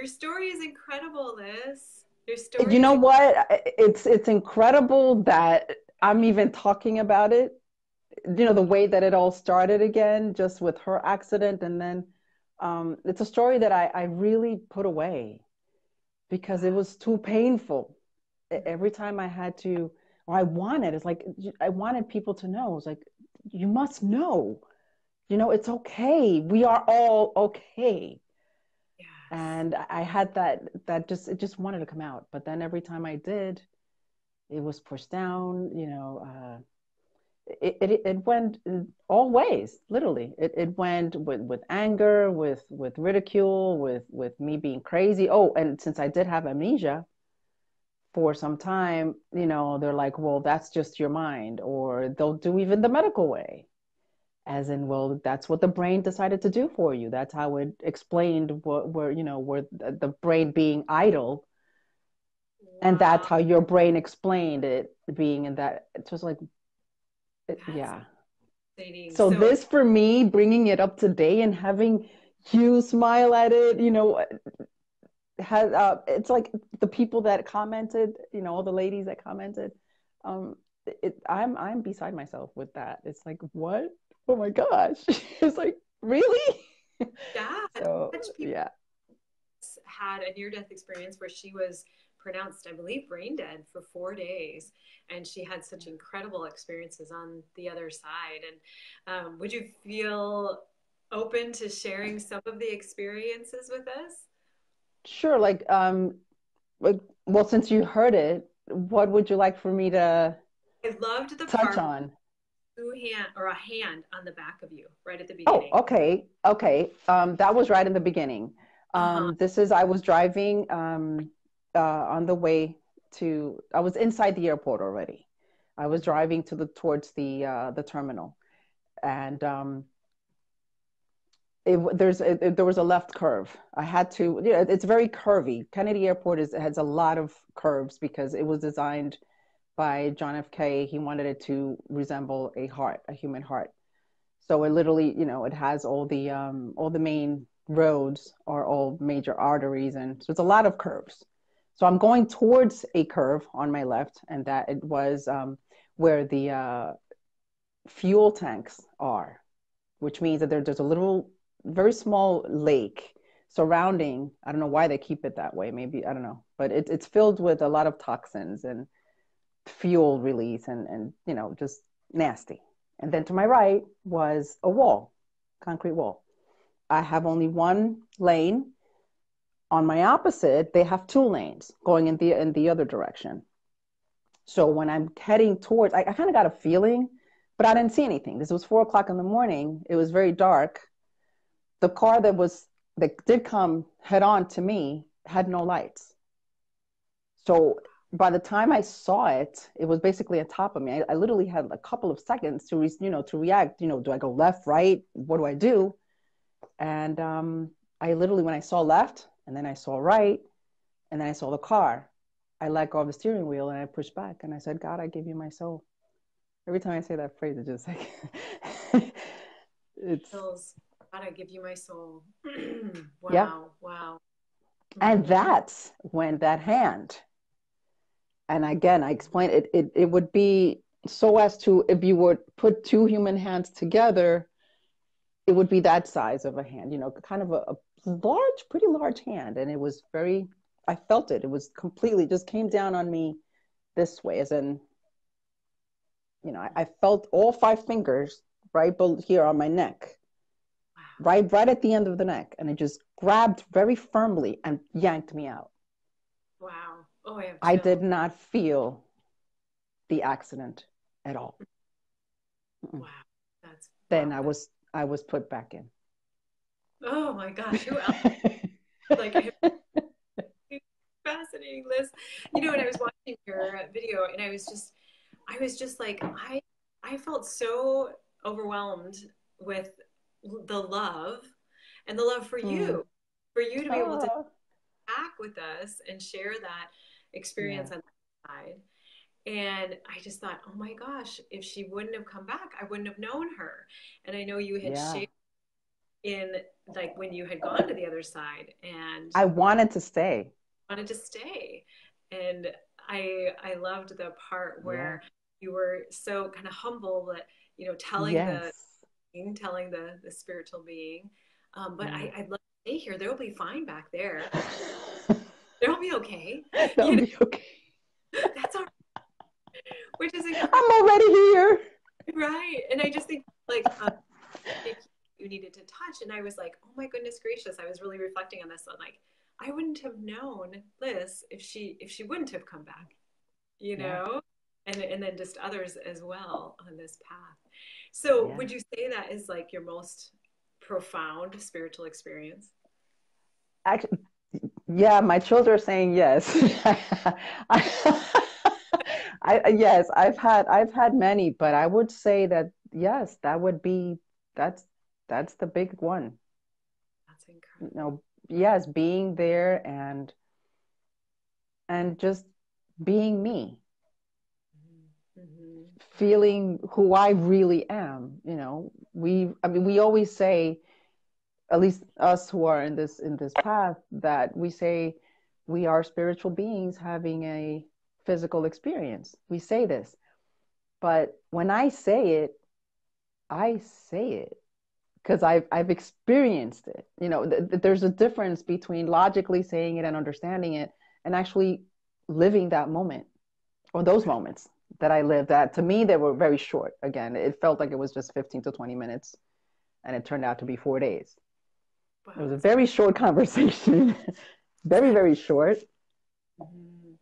Your story is incredible, Liz. Your story. You know what? It's it's incredible that I'm even talking about it. You know the way that it all started again, just with her accident, and then um, it's a story that I, I really put away because it was too painful. Every time I had to, or I wanted, it's like I wanted people to know. It's like you must know, you know, it's okay. We are all okay. And I had that that just it just wanted to come out, but then every time I did, it was pushed down. You know, uh, it, it, it went all ways literally. It, it went with, with anger with with ridicule with with me being crazy. Oh and since i did have amnesia for some time you know they're like well that's just your mind or they'll do even the medical way as in well that's what the brain decided to do for you. That's how it explained what where you know where the brain being idle. Wow. and that's how your brain explained it being in that it was like yeah. so, so, this for me bringing it up today and having you smile at it you know has uh, it's like the people that commented you know all the ladies that commented um it, i'm i'm beside myself with that. It's like what oh my gosh it's like really yeah so, yeah had a near death experience where she was pronounced, I believe, brain dead for four days. And she had such incredible experiences on the other side. And um, would you feel open to sharing some of the experiences with us? Sure. Like, um, like, well, since you heard it, what would you like for me to? I loved the touch on two hand or a hand on the back of you right at the oh, beginning. Oh, okay, okay. Um, that was right in the beginning. Um, uh-huh. This is I was driving um, uh, on the way to i was inside the airport already i was driving to the towards the uh, the terminal and um, it, there's it, there was a left curve i had to you know, it's very curvy kennedy airport is has a lot of curves because it was designed by john f k he wanted it to resemble a heart a human heart so it literally you know it has all the um, all the main roads are all major arteries and so it's a lot of curves so I'm going towards a curve on my left, and that it was um, where the uh, fuel tanks are, which means that there, there's a little, very small lake surrounding. I don't know why they keep it that way. Maybe I don't know, but it, it's filled with a lot of toxins and fuel release, and and you know just nasty. And then to my right was a wall, concrete wall. I have only one lane on my opposite, they have two lanes going in the in the other direction. So when I'm heading towards, I, I kind of got a feeling, but I didn't see anything. This was four o'clock in the morning. It was very dark. The car that was that did come head on to me had no lights. So by the time I saw it, it was basically on top of me. I, I literally had a couple of seconds to, re, you know, to react. You know, do I go left, right? What do I do? And um, I literally, when I saw left, and then I saw right, and then I saw the car. I let go of the steering wheel and I pushed back and I said, God, I give you my soul. Every time I say that phrase, it's just like it it's God, I give you my soul. wow, yeah. wow. And that's when that hand, and again, I explained it, it, it would be so as to, if you would put two human hands together, it would be that size of a hand, you know, kind of a, a large, pretty large hand. And it was very, I felt it. It was completely just came down on me this way, as in, you know, I, I felt all five fingers right here on my neck, wow. right, right at the end of the neck. And it just grabbed very firmly and yanked me out. Oh, I, I did not feel the accident at all. Wow. That's then wow. I was I was put back in. Oh my gosh, who else? like fascinating, Liz. You know, when I was watching your video, and I was just, I was just like, I, I felt so overwhelmed with the love and the love for mm. you, for you to be able to back with us and share that experience yeah. on the side. And I just thought, oh my gosh, if she wouldn't have come back, I wouldn't have known her. And I know you had yeah. shared in like when you had gone to the other side and I wanted to stay. Wanted to stay. And I I loved the part where yeah. you were so kind of humble that, you know, telling yes. the telling the the spiritual being. Um, but I, I'd love to stay here. They'll be fine back there. They'll be okay. They'll you be okay. That's all. Which is incredible. I'm already here. Right. And I just think like um, you needed to touch. And I was like, oh my goodness gracious. I was really reflecting on this. I'm like, I wouldn't have known Liz if she if she wouldn't have come back, you know? Yeah. And and then just others as well on this path. So yeah. would you say that is like your most profound spiritual experience? Actually, yeah, my children are saying yes. I, yes, I've had I've had many, but I would say that yes, that would be that's that's the big one. That's incredible. You know, yes, being there and and just being me. Mm-hmm. Feeling who I really am, you know. We I mean we always say at least us who are in this in this path that we say we are spiritual beings having a physical experience. We say this. But when I say it, I say it because I've I've experienced it. You know, th- th- there's a difference between logically saying it and understanding it, and actually living that moment or those moments that I lived. That to me they were very short. Again, it felt like it was just 15 to 20 minutes, and it turned out to be four days. It was a very short conversation, very very short. Mm-hmm.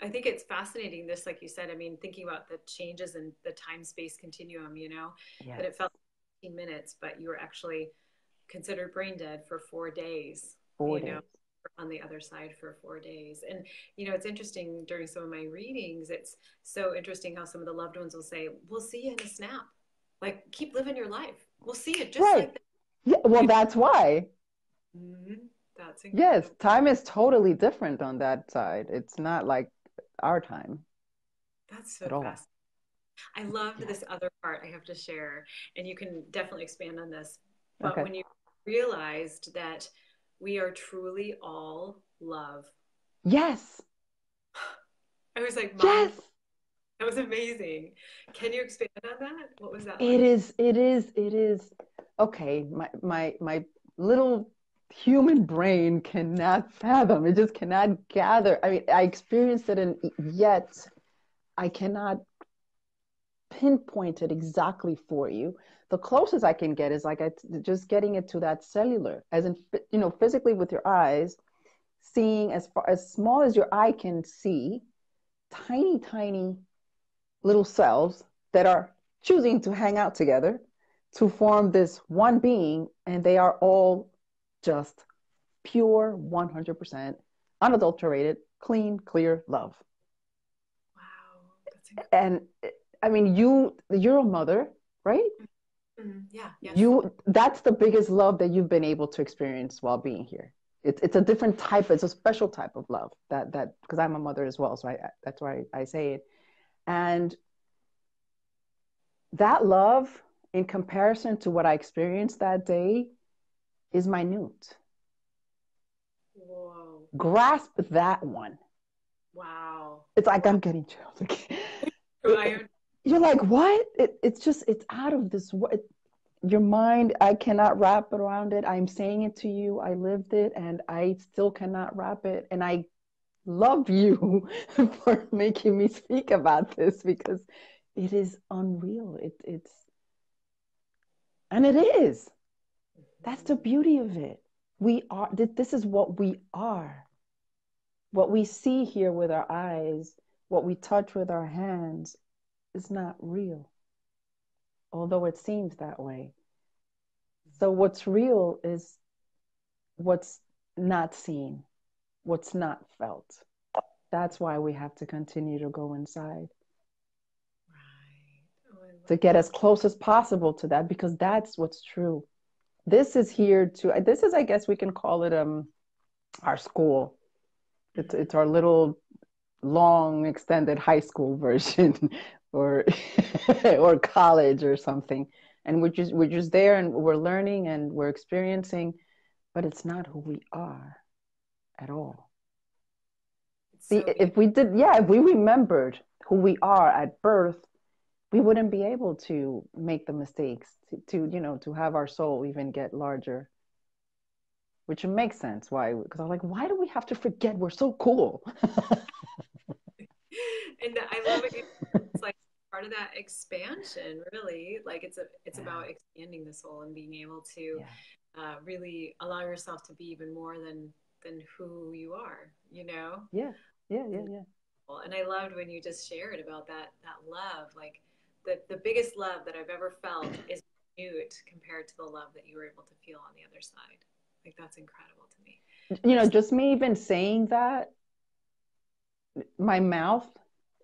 I think it's fascinating. This, like you said, I mean, thinking about the changes in the time space continuum. You know, yes. that it felt 15 minutes, but you were actually considered brain dead for four days. Four days. Know, on the other side for four days. And, you know, it's interesting during some of my readings, it's so interesting how some of the loved ones will say, We'll see you in a snap. Like, keep living your life. We'll see you just right. like that. Yeah, well, that's why. Mm-hmm. That's incredible. yes, time is totally different on that side. It's not like our time. That's so fascinating. I loved this other part I have to share, and you can definitely expand on this. But okay. when you realized that we are truly all love. Yes. I was like, yes. That was amazing. Can you expand on that? What was that? It like? is. It is. It is. Okay. My my my little human brain cannot fathom. It just cannot gather. I mean, I experienced it, and yet I cannot pinpoint it exactly for you. The closest I can get is like I, just getting it to that cellular, as in you know physically with your eyes, seeing as far as small as your eye can see, tiny tiny little selves that are choosing to hang out together to form this one being, and they are all just pure 100% unadulterated clean clear love wow and I mean, you you're a mother, right? Mm-hmm. Yeah. Yes. You that's the biggest love that you've been able to experience while being here. It's it's a different type. It's a special type of love that that because I'm a mother as well, so I, that's why I, I say it. And that love, in comparison to what I experienced that day, is minute. Whoa. Grasp that one. Wow. It's like I'm getting chills you're like what it, it's just it's out of this it, your mind i cannot wrap around it i'm saying it to you i lived it and i still cannot wrap it and i love you for making me speak about this because it is unreal. It, it's and it is. That's the beauty of it. We are this is what we are. What we see here with our eyes what we touch with our hands is not real, although it seems that way. So, what's real is what's not seen, what's not felt. That's why we have to continue to go inside. Right. Oh, to get as close as possible to that because that's what's true. This is here to this is I guess we can call it um our school. It's it's our little long extended high school version or or college or something and we're just we're just there and we're learning and we're experiencing but it's not who we are at all. See, so if we did yeah if we remembered who we are at birth we wouldn't be able to make the mistakes to, to you know to have our soul even get larger. Which makes sense why because i'm like why do we have to forget we're so cool? And i love it. It's like part of that expansion really. Like it's a it's yeah. about expanding the soul and being able to yeah. uh, really allow yourself to be even more than than who you are you know? Yeah. Yeah yeah yeah. And i loved when you just shared about that that love like the the biggest love that i've ever felt is mute compared to the love that you were able to feel on the other side. Like that's incredible to me. You know just me even saying that my mouth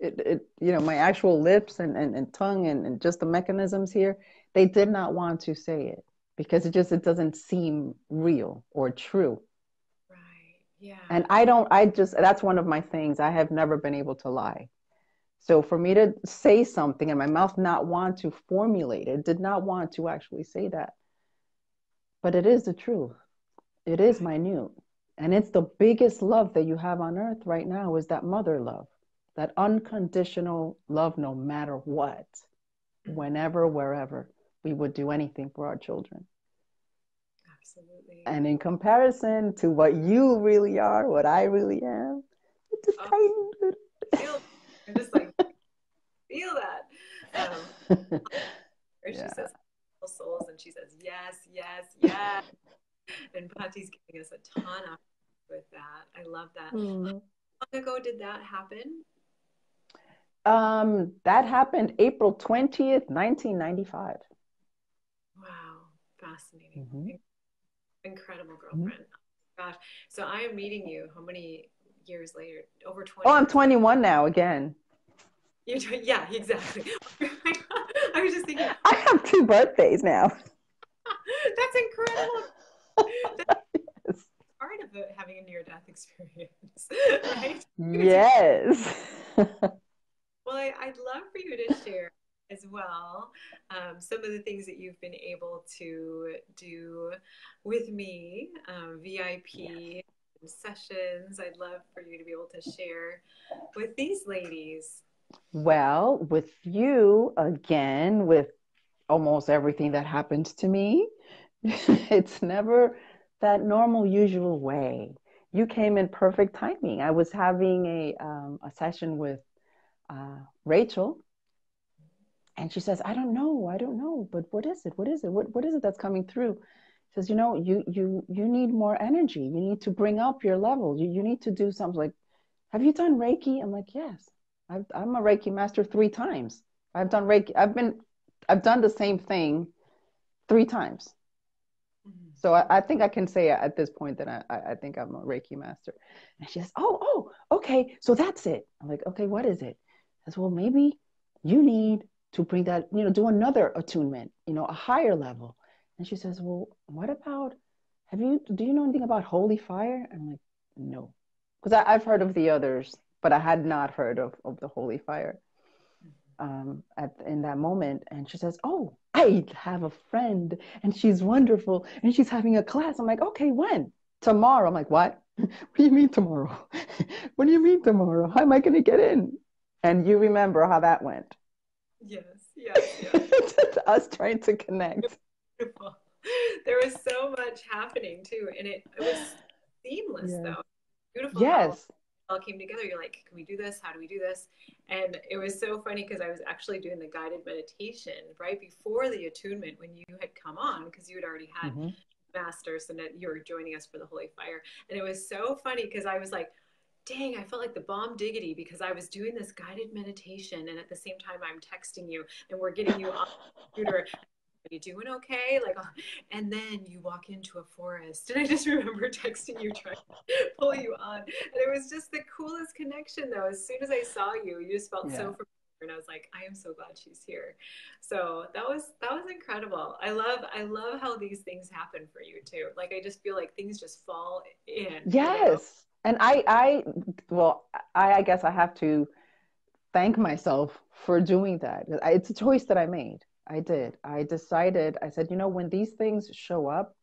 it, it you know my actual lips and, and, and tongue and, and just the mechanisms here they did not want to say it because it just it doesn't seem real or true yeah. And i don't i just that's one of my things. I have never been able to lie. So for me to say something and my mouth not want to formulate it did not want to actually say that. But it is the truth. It is minute. And it's the biggest love that you have on earth right now is that mother love that unconditional love no matter what, mm-hmm. whenever, wherever. We would do anything for our children. Absolutely. And in comparison to what you really are, what I really am, it's a oh, tiny little. I'm just like, feel that. Um, yeah. She says, souls, and she says, yes, yes, yes. and Pati's giving us a ton of with that. I love that. Mm. How long ago did that happen? Um, that happened April 20th, 1995. Wow, fascinating. Mm-hmm. Incredible girlfriend. Mm-hmm. Gosh. So I am meeting you how many years later? Over 20. Oh, I'm 21 now again. You're t- yeah, exactly. I was just thinking. I have two birthdays now. That's incredible. That's yes. part of it, having a near death experience, right? Yes. Well, I, would love for you to share as well um, some of the things that you've been able to do with me, um, VIP yes. sessions. I'd love for you to be able to share with these ladies. Well, with you again, with almost everything that happens to me, it's never that normal, usual way. You came in perfect timing. I was having a um, a session with uh, Rachel, and she says, "I don't know, I don't know, but what is it? What is it? What what is it that's coming through?" She says, "You know, you you you need more energy. You need to bring up your level. You you need to do something like, have you done Reiki?" I'm like, "Yes, i am a Reiki master three times. I've done Reiki. I've been, I've done the same thing three times." Mm-hmm. So I, I, think I can say at this point that I, I think I'm a Reiki master. And she says, Oh, oh, okay. So that's it. I'm like, okay, what is it? She says, well, maybe you need to bring that, you know, do another attunement, you know, a higher level. And she says, well, what about, have you, do you know anything about holy fire? I'm like, no, because I've heard of the others, but I had not heard of, of the holy fire um, at, in that moment. And she says, oh, I have a friend and she's wonderful and she's having a class. I'm like, okay, when? Tomorrow. I'm like, what? what do you mean tomorrow? what do you mean tomorrow? How am I going to get in? And you remember how that went. Yes, yes, yes. us trying to connect. Beautiful. There was so much happening too. And it, it was seamless yes. though. Beautiful. Yes. All came together. You're like, can we do this? How do we do this? And it was so funny because I was actually doing the guided meditation right before the attunement when you had come on because you had already had mm-hmm. masters and that you were joining us for the holy fire. And it was so funny because I was like, dang, I felt like the bomb diggity because I was doing this guided meditation and at the same time I'm texting you and we're getting you on the computer. Are you doing okay? Like, uh, and then you walk into a forest, and I just remember texting you, trying to pull you on, and it was just the coolest connection. Though, as soon as I saw you, you just felt yeah. so familiar, and I was like, I am so glad she's here. So that was that was incredible. I love I love how these things happen for you too. Like, I just feel like things just fall in. Yes. You know? And I, I, well, I, I guess I have to thank myself for doing that. It's a choice that I made. I did. I decided, I said, you know, when these things show up,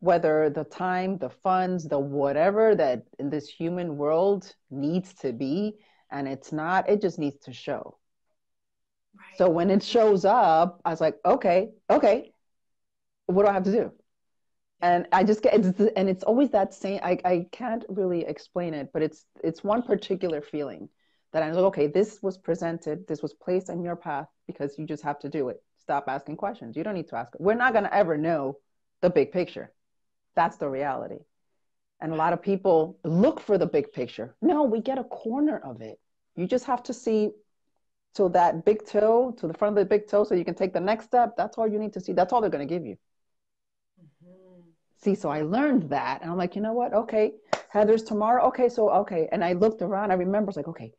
whether the time, the funds, the whatever that in this human world needs to be, and it's not, it just needs to show. Right. So when it shows up, I was like, okay, okay, what do I have to do? And I just get, it's, and it's always that same. I, I can't really explain it, but it's it's one particular feeling that I'm like, okay, this was presented, this was placed in your path because you just have to do it. Stop asking questions. You don't need to ask. We're not going to ever know the big picture. That's the reality. And a lot of people look for the big picture. No, we get a corner of it. You just have to see to that big toe, to the front of the big toe, so you can take the next step. That's all you need to see. That's all they're going to give you. Mm-hmm. See, so I learned that. And I'm like, you know what? Okay, Heather's tomorrow. Okay, so, okay. And I looked around. I remember, it's like, okay,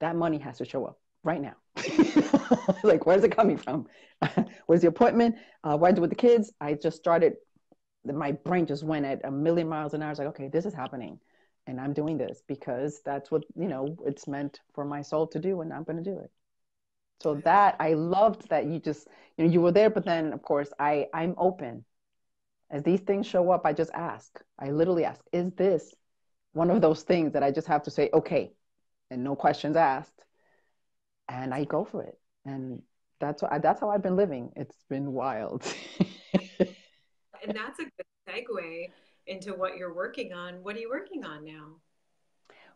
that money has to show up right now. like, where's it coming from? where's the appointment? Uh, what do with the kids? I just started, my brain just went at a million miles an hour. I was like, okay, this is happening. And I'm doing this because that's what, you know, it's meant for my soul to do, and I'm going to do it. So that I loved that you just, you know, you were there, but then of course I, I'm open. As these things show up, I just ask. I literally ask, is this one of those things that I just have to say, okay, and no questions asked and i go for it. And that's what I, that's how i've been living. It's been wild. And that's a good segue into what you're working on. What are you working on now?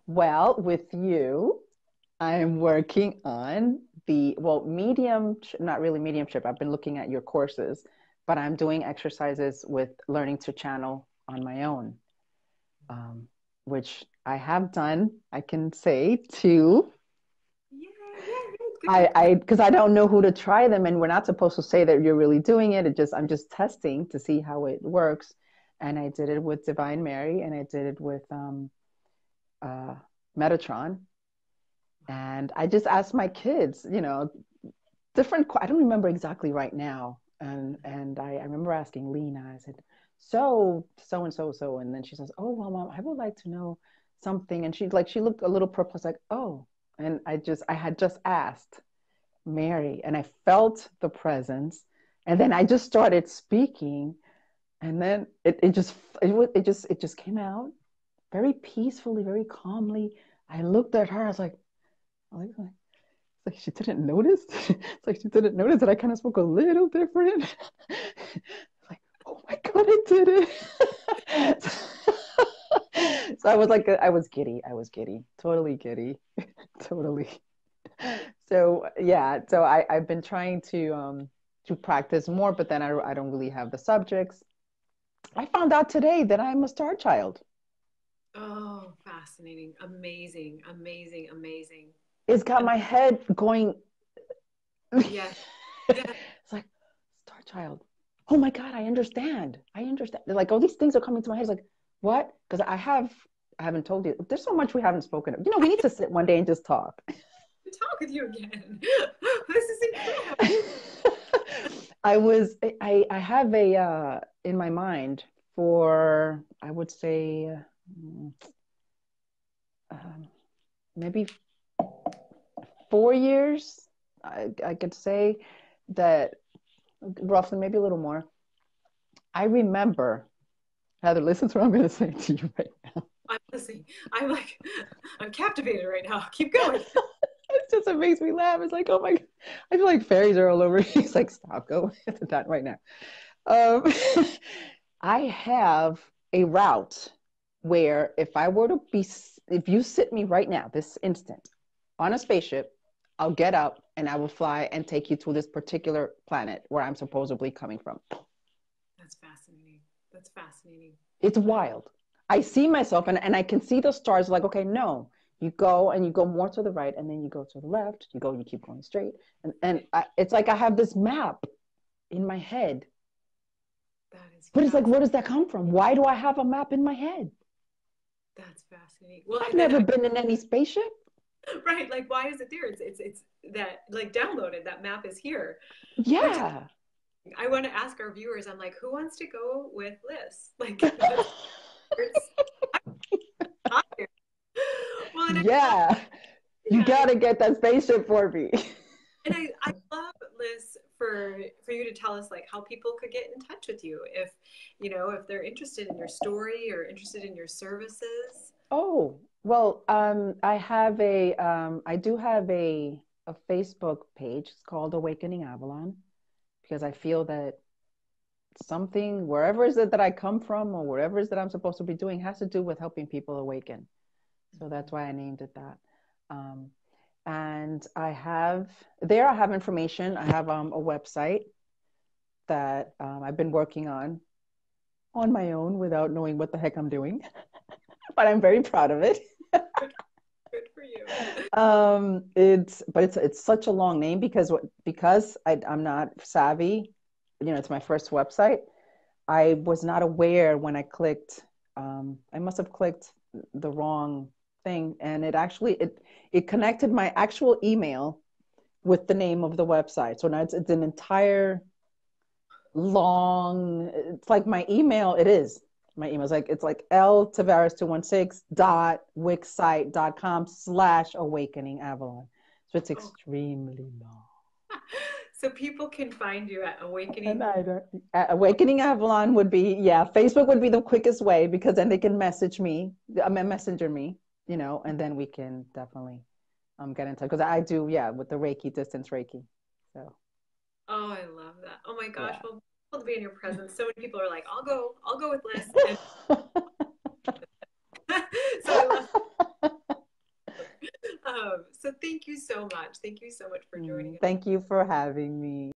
Well with you i'm working on the well medium not really mediumship i've been looking at your courses but i'm doing exercises with learning to channel on my own um, which I have done, I can say two. I, I, because I don't know who to try them, and we're not supposed to say that you're really doing it. It just, I'm just testing to see how it works. And I did it with Divine Mary, and I did it with um, uh, Metatron. And I just asked my kids, you know, different. I don't remember exactly right now. And and I, I remember asking Lena. I said, so so and so so, and then she says, oh well, mom, I would like to know something and she's like she looked a little perplexed like oh and i just i had just asked mary and i felt the presence and then i just started speaking and then it, it just it, it just it just came out very peacefully very calmly i looked at her i was like I was like, it's like she didn't notice it's like she didn't notice that i kind of spoke a little different like oh my god i did it so I was like, I was giddy. I was giddy, totally giddy, totally. So yeah, so I I've been trying to um to practice more, but then I I don't really have the subjects. I found out today that I'm a star child. Oh, fascinating! Amazing! Amazing! Amazing! It's got my head going. Yeah. yeah. it's like star child. Oh my god! I understand. I understand. They're like all these things are coming to my head. It's like what? Because I have, I haven't told you. There's so much we haven't spoken of. You know, we need to sit one day and just talk. Talk with you again. this is incredible. I was, I, I have a uh, in my mind for, I would say, uh, maybe four years. I, I could say that roughly, maybe a little more. I remember Heather, listen to what I'm going to say to you right now. I'm listening. I'm like, I'm captivated right now. Keep going. it's just, it makes me laugh. It's like, oh my. I feel like fairies are all over. He's like, stop, go to that right now. Um, I have a route where if I were to be, if you sit me right now, this instant, on a spaceship, I'll get up and I will fly and take you to this particular planet where I'm supposedly coming from. That's fascinating. That's fascinating. It's wild. I see myself and, and I can see the stars like, okay, no, you go and you go more to the right and then you go to the left, you go, you keep going straight. And, and I, it's like I have this map in my head. That is but it's like, where does that come from? Why do I have a map in my head? That's fascinating. Well, I've never I, been in any spaceship. Right. Like, why is it there? It's, it's, it's that like downloaded, that map is here. Yeah. I want to ask our viewers, I'm like, who wants to go with Liz? Like, well, yeah, you got to get that spaceship for me. and I, I love Liz for for you to tell us like how people could get in touch with you if, you know, if they're interested in your story or interested in your services. Oh, well, um, I have a, um, I do have a, a Facebook page. It's called Awakening Avalon because I feel that something, wherever is it that I come from or wherever is that I'm supposed to be doing, has to do with helping people awaken. So that's why I named it that. Um, and I have there. I have information. I have um, a website that um, I've been working on on my own without knowing what the heck I'm doing, but I'm very proud of it. Good for you. Um, it's but it's it's such a long name because because I, I'm not savvy. You know, it's my first website. I was not aware when I clicked. Um, I must have clicked the wrong thing and it actually it it connected my actual email with the name of the website so now it's, it's an entire long it's like my email it is my email is like it's like l tavares 216 dot wixsite dot com slash awakening avalon so it's extremely long so people can find you at awakening at awakening avalon would be yeah facebook would be the quickest way because then they can message me messenger me you know, and then we can definitely um, get in touch because I do, yeah, with the Reiki distance Reiki. So. Oh, I love that. Oh my gosh. Yeah. Well, to be in your presence. So many people are like, I'll go, I'll go with Liz. so Um, so thank you so much. Thank you so much for joining us. Thank you for having me.